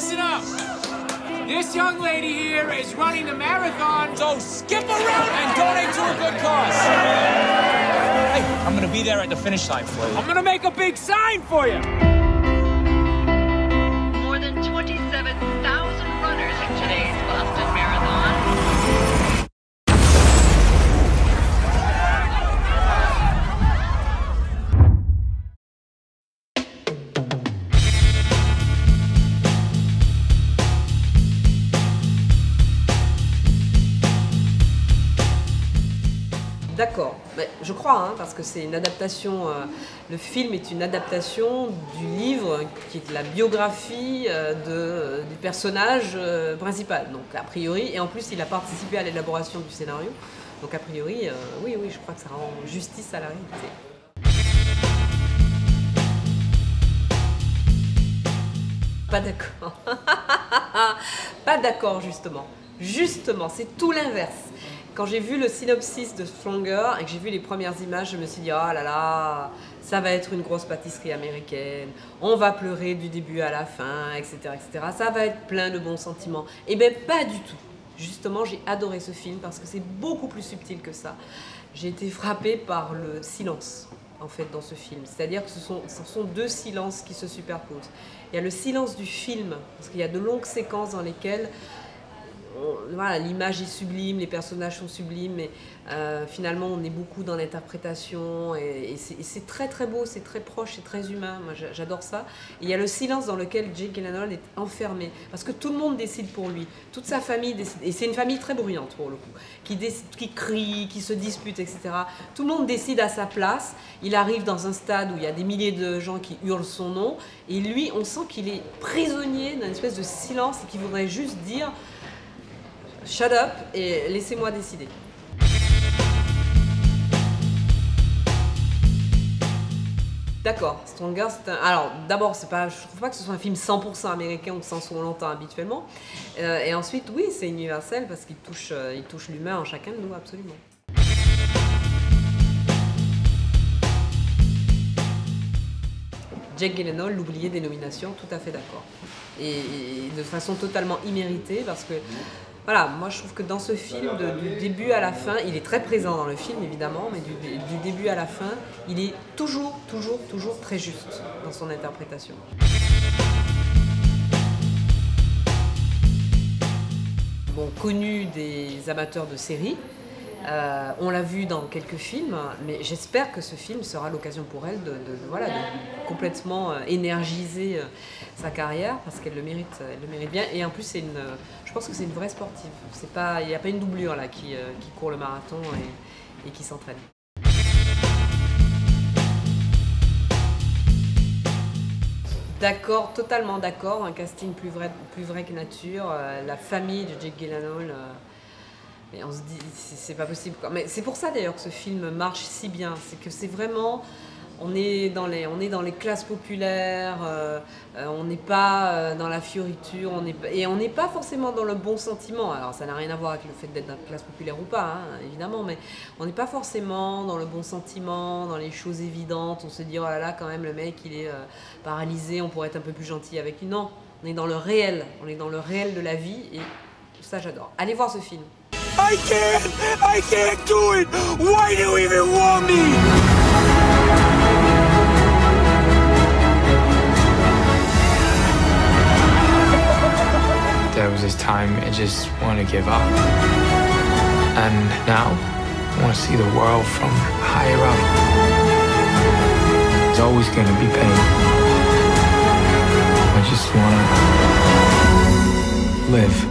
listen up. This young lady here is running the marathon, so skip around and donate to a good cause. Hey, I'm gonna be there at the finish line for you. I'm gonna make a big sign for you. More than 27,000 runners in today's Je crois, hein, parce que c'est une adaptation, euh, le film est une adaptation du livre qui est la biographie euh, euh, du personnage principal. Donc a priori, et en plus il a participé à l'élaboration du scénario. Donc a priori, oui, oui, je crois que ça rend justice à la réalité. Pas d'accord. Pas d'accord, justement. Justement, c'est tout l'inverse. Quand j'ai vu le synopsis de Stronger et que j'ai vu les premières images, je me suis dit, oh là là, ça va être une grosse pâtisserie américaine, on va pleurer du début à la fin, etc. etc. Ça va être plein de bons sentiments. Eh bien, pas du tout. Justement, j'ai adoré ce film parce que c'est beaucoup plus subtil que ça. J'ai été frappée par le silence en fait dans ce film. C'est-à-dire que ce sont deux silences qui se superposent. Il y a le silence du film, parce qu'il y a de longues séquences dans lesquelles voilà, l'image est sublime, les personnages sont sublimes, mais euh, finalement on est beaucoup dans l'interprétation et, c'est très très beau, c'est très proche, c'est très humain. Moi j'a- j'adore ça. Il y a le silence dans lequel Jake Gyllenhaal est enfermé parce que tout le monde décide pour lui, toute sa famille décide, et c'est une famille très bruyante pour le coup, qui crie, qui se dispute, etc. Tout le monde décide à sa place. Il arrive dans un stade où il y a des milliers de gens qui hurlent son nom et lui, on sent qu'il est prisonnier d'une espèce de silence et qu'il voudrait juste dire Shut up et laissez-moi décider. D'accord, Stronger, c'est un... Alors, d'abord, c'est pas... je trouve pas que ce soit un film 100% américain où on l'entend habituellement. Euh, et ensuite, oui, c'est universel parce qu'il touche, euh, en chacun de nous, absolument. Jake Gyllenhaal, l'oublié des nominations, tout à fait d'accord. Et, et de façon totalement imméritée parce que, voilà, moi je trouve que dans ce film, du début à la fin, il est très présent dans le film évidemment, mais du début à la fin, il est toujours, toujours, toujours très juste dans son interprétation. Bon, connu des amateurs de séries. Euh, on l'a vu dans quelques films, mais j'espère que ce film sera l'occasion pour elle de, complètement euh, énergiser euh, sa carrière parce qu'elle le mérite, elle le mérite bien. Et en plus, c'est une, je pense que c'est une vraie sportive. Il n'y a pas une doublure là qui, court le marathon et, qui s'entraîne. D'accord, totalement d'accord. Un casting plus vrai, plus vrai que nature. la famille de Jake Gyllenhaal. Mais on se dit, c'est pas possible. Mais c'est pour ça d'ailleurs que ce film marche si bien. C'est que c'est vraiment. On est, dans les, on est dans les classes populaires, euh, euh, on n'est pas euh, dans la fioriture, on est, et on n'est pas forcément dans le bon sentiment. Alors ça n'a rien à voir avec le fait d'être dans la classe populaire ou pas, hein, évidemment, mais on n'est pas forcément dans le bon sentiment, dans les choses évidentes. On se dit, oh là là, quand même, le mec, il est paralysé, on pourrait être un peu plus gentil avec lui. Non, on est dans le réel, on est dans le réel de la vie, et ça j'adore. Allez voir ce film. I can't! I can't do it! Why do you even want me? There was this time I just wanted to give up. And now I want to see the world from higher up. There's always going to be pain. I just want to live.